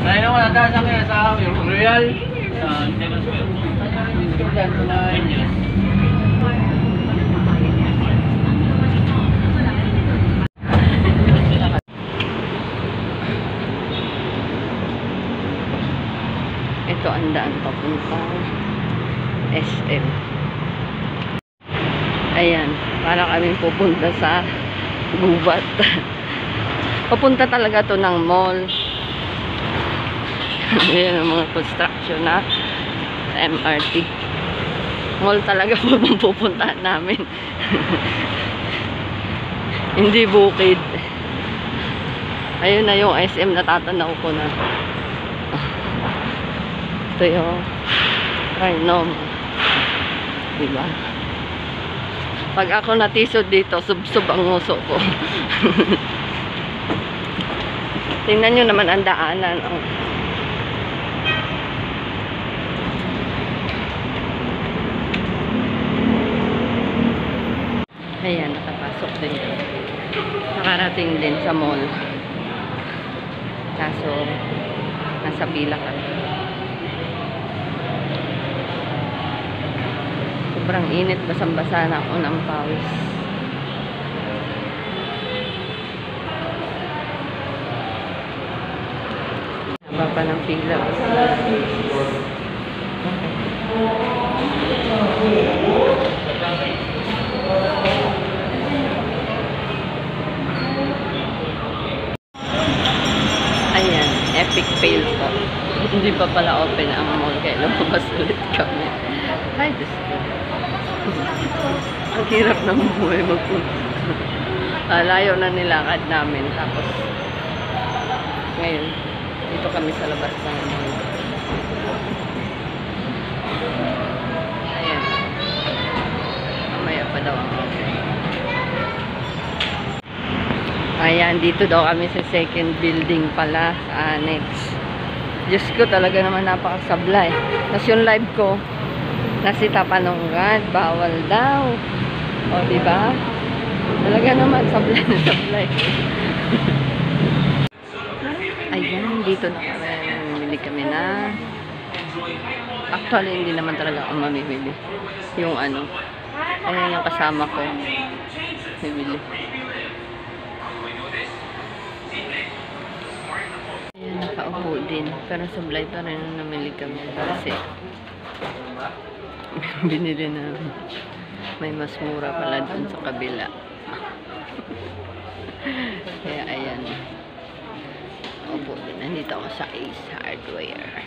Kaya naman nata sa kanya sa Royal. Sa Integra Square. Ito ang daan papuntang SM. Ayan, para kaming pupunta sa gubat. Papunta talaga to ng mall. Ayan ang mga construction na MRT. Mall talaga po ang pupuntahan namin. Hindi bukid. Ayun na yung SM natatanaw ko na. Ito yung Rhinom. Diba? Pag ako natisod dito, sub-sub ang nguso ko. Tingnan nyo naman ang daanan. Oh. Ayan, nakapasok din. Nakarating din sa mall. Kaso, nasa pila kami. Sobrang init, basang-basa na ako ng pawis. Haba pa ng pila. Ayan, epic fail po. Hindi pa pala open ang mall kaya lumabas ulit kami. Ay, Diyos ko. Ang hirap ng buhay magpunta. Ah, layo na nilakad namin. Tapos, ngayon, dito kami sa labas ng mall. Ayan, dito daw kami sa second building pala, sa annex. Diyos ko, talaga naman napakasablay. Tapos yung live ko, nasita panungan, bawal daw. O, ba? Talaga naman, sablay na sablay. Ayan, dito na kami. Mamimili kami na. Actually, hindi naman talaga ako mamimili. Yung ano, ayan yung kasama ko. Bibili. Ayan, nakaupo din. Pero sablay pa rin namili kami. Kasi, binili na may mas mura pala dun sa kabila. Kaya, ayan. Opo. Nandito ako sa Ace Hardware.